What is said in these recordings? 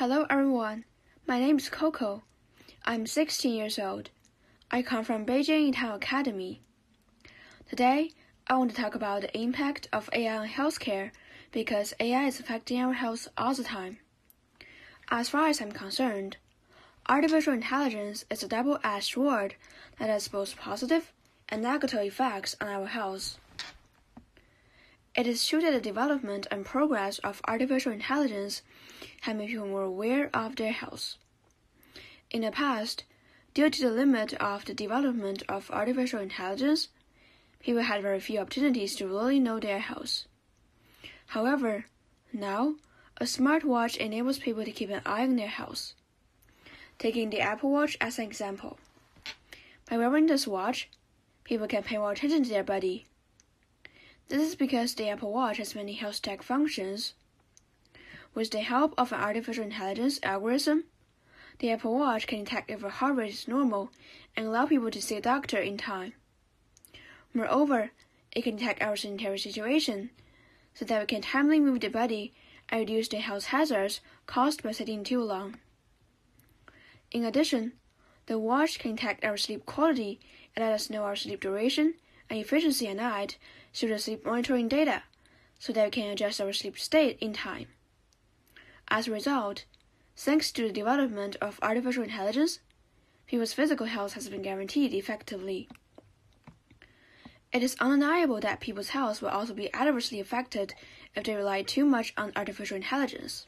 Hello everyone, my name is Coco. I'm 16 years old. I come from Beijing Intao Academy. Today, I want to talk about the impact of AI on healthcare because AI is affecting our health all the time. As far as I'm concerned, artificial intelligence is a double-edged sword that has both positive and negative effects on our health. It is true that the development and progress of artificial intelligence have made people more aware of their health. In the past, due to the limit of the development of artificial intelligence, people had very few opportunities to really know their health. However, now, a smartwatch enables people to keep an eye on their health. Taking the Apple Watch as an example. By wearing this watch, people can pay more attention to their body this is because the Apple Watch has many health tech functions. With the help of an artificial intelligence algorithm, the Apple Watch can detect if a heart rate is normal and allow people to see a doctor in time. Moreover, it can detect our sanitary situation so that we can timely move the body and reduce the health hazards caused by sitting too long. In addition, the watch can detect our sleep quality and let us know our sleep duration and efficiency at night through the sleep monitoring data so that we can adjust our sleep state in time. As a result, thanks to the development of artificial intelligence, people's physical health has been guaranteed effectively. It is undeniable that people's health will also be adversely affected if they rely too much on artificial intelligence.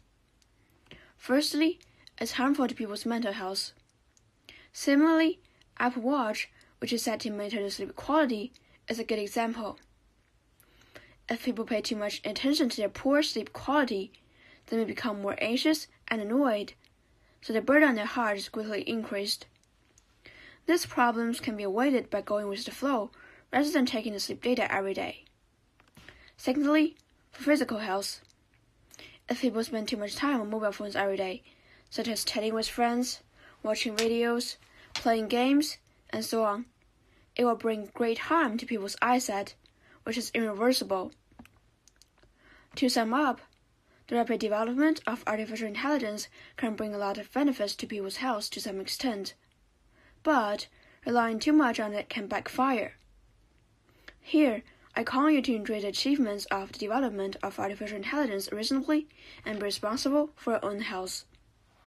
Firstly, it's harmful to people's mental health. Similarly, Apple Watch, which is said to monitor the sleep quality, is a good example. If people pay too much attention to their poor sleep quality, they may become more anxious and annoyed, so the burden on their heart is greatly increased. These problems can be avoided by going with the flow rather than taking the sleep data every day. Secondly, for physical health, if people spend too much time on mobile phones every day, such as chatting with friends, watching videos, playing games, and so on, it will bring great harm to people's eyesight, which is irreversible. To sum up, the rapid development of artificial intelligence can bring a lot of benefits to people's health to some extent, but relying too much on it can backfire. Here, I call you to enjoy the achievements of the development of artificial intelligence reasonably and be responsible for your own health.